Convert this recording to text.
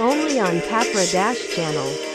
Only on Capra Dash channel.